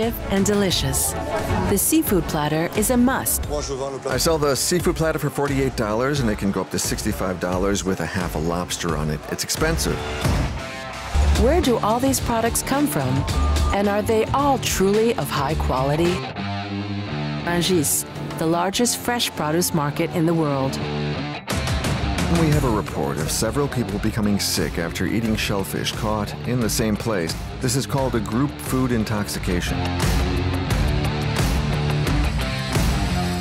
festive, and delicious. The seafood platter is a must. I sell the seafood platter for $48 and it can go up to $65 with a half a lobster on it. It's expensive. Where do all these products come from? And are they all truly of high quality? Rungis, the largest fresh produce market in the world. We have a report of several people becoming sick after eating shellfish caught in the same place. This is called a group food intoxication.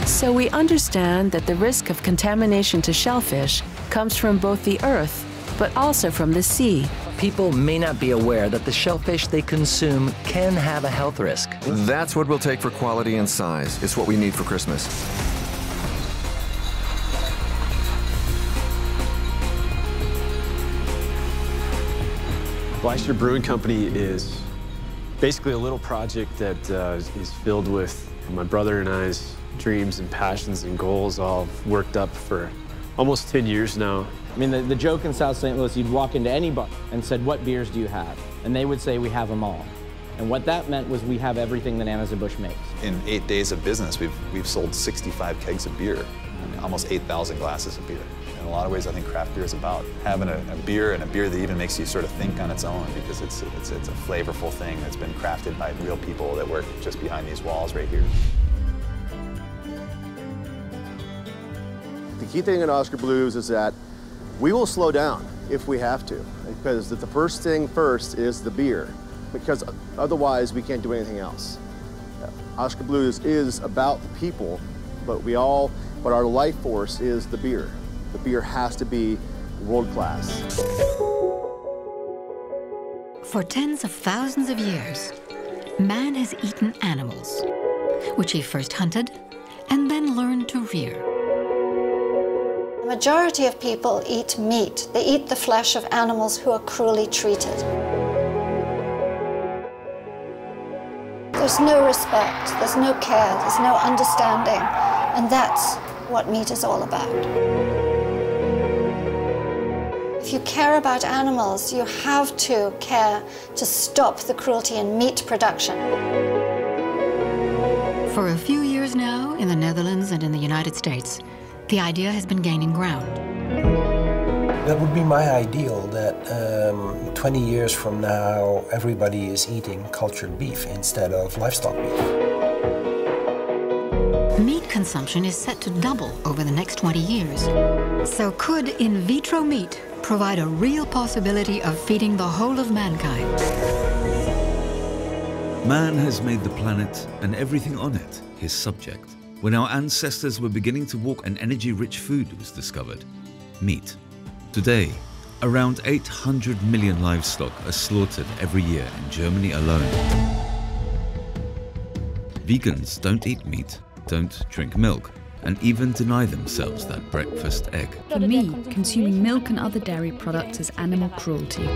So we understand that the risk of contamination to shellfish comes from both the earth, but also from the sea. People may not be aware that the shellfish they consume can have a health risk. That's what we'll take for quality and size. It's what we need for Christmas. Gleister Brewing Company is basically a little project that uh, is filled with my brother and I's dreams and passions and goals all worked up for almost 10 years now. I mean, the, the joke in South St. Louis, you'd walk into any bar and said, what beers do you have? And they would say, we have them all. And what that meant was we have everything that Anheuser-Busch makes. In eight days of business, we've, we've sold 65 kegs of beer, I mean, almost 8,000 glasses of beer. In a lot of ways, I think craft beer is about having a, a, beer and a beer that even makes you sort of think on its own because it's, it's, it's a flavorful thing that's been crafted by real people that work just behind these walls right here. The key thing in Oskar Blues is that we will slow down if we have to because the first thing first is the beer because otherwise we can't do anything else. Oskar Blues is about the people, but we all, but our life force is the beer. The beer has to be world class. For tens of thousands of years, man has eaten animals, which he first hunted and then learned to rear. The majority of people eat meat. They eat the flesh of animals who are cruelly treated. There's no respect, there's no care, there's no understanding, and that's what meat is all about. If you care about animals, you have to care to stop the cruelty in meat production. For a few years now, in the Netherlands and in the United States, the idea has been gaining ground. That would be my ideal, that um, 20 years from now, everybody is eating cultured beef instead of livestock beef. Meat consumption is set to double over the next 20 years. So could in vitro meat provide a real possibility of feeding the whole of mankind. Man has made the planet and everything on it his subject. When our ancestors were beginning to walk, an energy-rich food was discovered, meat. Today, around 800 million livestock are slaughtered every year in Germany alone. Vegans don't eat meat, don't drink milk, and even deny themselves that breakfast egg. For me, consuming milk and other dairy products is animal cruelty.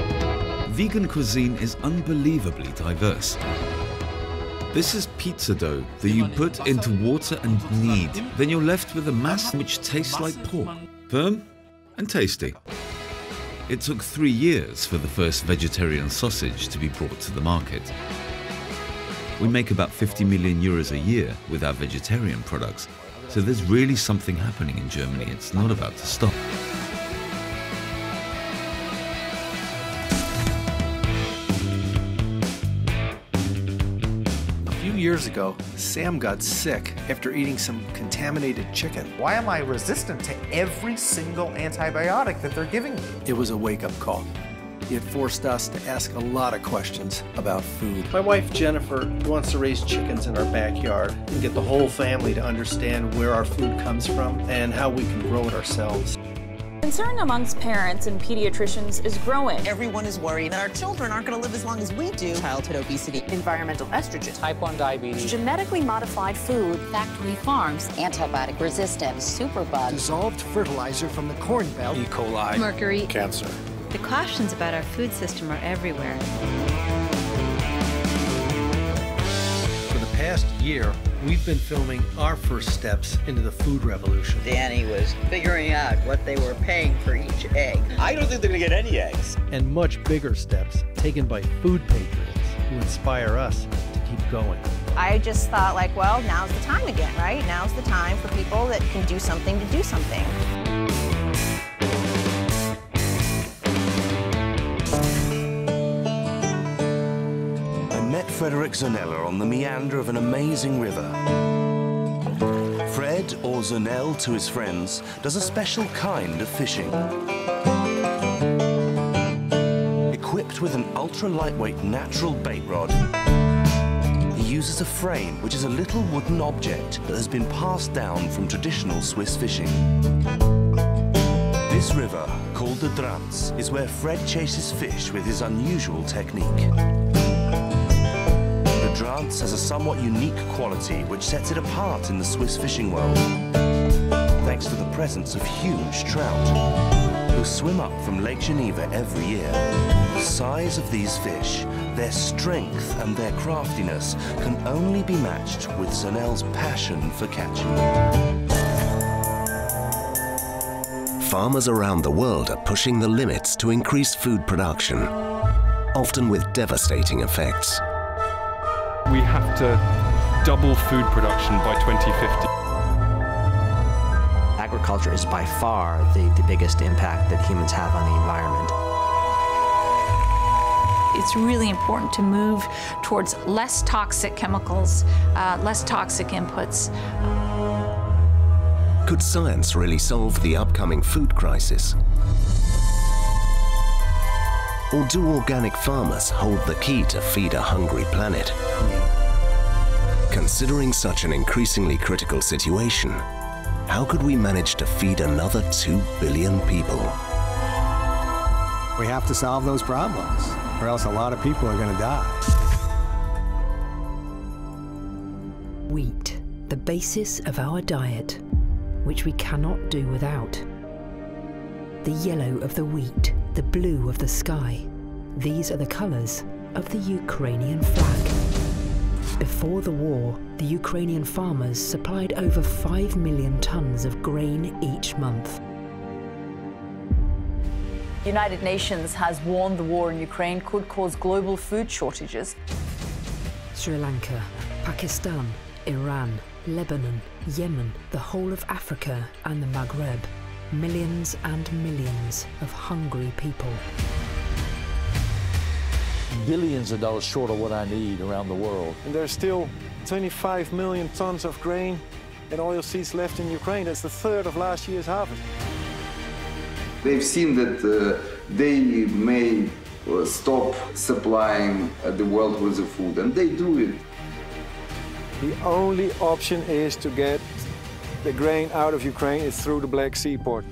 Vegan cuisine is unbelievably diverse. This is pizza dough that you put into water and knead. Then you're left with a mass which tastes like pork. Firm and tasty. It took three years for the first vegetarian sausage to be brought to the market. We make about 50 million euros a year with our vegetarian products, so there's really something happening in Germany. It's not about to stop. A few years ago, Sam got sick after eating some contaminated chicken. Why am I resistant to every single antibiotic that they're giving me? It was a wake-up call. It forced us to ask a lot of questions about food. My wife Jennifer wants to raise chickens in our backyard and get the whole family to understand where our food comes from and how we can grow it ourselves. Concern amongst parents and pediatricians is growing. Everyone is worried that our children aren't going to live as long as we do. Childhood obesity, environmental estrogen, type 1 diabetes, genetically modified food, factory farms, antibiotic resistance, superbugs, dissolved fertilizer from the corn belt, E. coli, mercury, cancer. The cautions about our food system are everywhere. For the past year, we've been filming our first steps into the food revolution. Danny was figuring out what they were paying for each egg. I don't think they're going to get any eggs. And much bigger steps taken by food patriots who inspire us to keep going. I just thought like, well, now's the time again, right? Now's the time for people that can do something to do something. Frederick Zanella on the meander of an amazing river. Fred, or Zanel to his friends, does a special kind of fishing. Equipped with an ultra-lightweight natural bait rod, he uses a frame, which is a little wooden object that has been passed down from traditional Swiss fishing. This river, called the Drance, is where Fred chases fish with his unusual technique. Drance has a somewhat unique quality which sets it apart in the Swiss fishing world, thanks to the presence of huge trout, who swim up from Lake Geneva every year. The size of these fish, their strength and their craftiness can only be matched with Zanel's passion for catching. Farmers around the world are pushing the limits to increase food production, often with devastating effects. We have to double food production by 2050. Agriculture is by far the, the biggest impact that humans have on the environment. It's really important to move towards less toxic chemicals, uh, less toxic inputs. Could science really solve the upcoming food crisis? Or do organic farmers hold the key to feed a hungry planet? Considering such an increasingly critical situation, how could we manage to feed another 2 billion people? We have to solve those problems, or else a lot of people are going to die. Wheat, the basis of our diet, which we cannot do without. The yellow of the wheat, the blue of the sky. These are the colours of the Ukrainian flag. Before the war, the Ukrainian farmers supplied over 5 million tons of grain each month. The United Nations has warned the war in Ukraine could cause global food shortages. Sri Lanka, Pakistan, Iran, Lebanon, Yemen, the whole of Africa and the Maghreb. Millions and millions of hungry people. Billions of dollars short of what I need around the world. And there's still 25 million tons of grain and oilseeds left in Ukraine. That's the third of last year's harvest. They've seen that uh, they may uh, stop supplying uh, the world with the food, and they do it. The only option is to get the grain out of Ukraine is through the Black Sea port.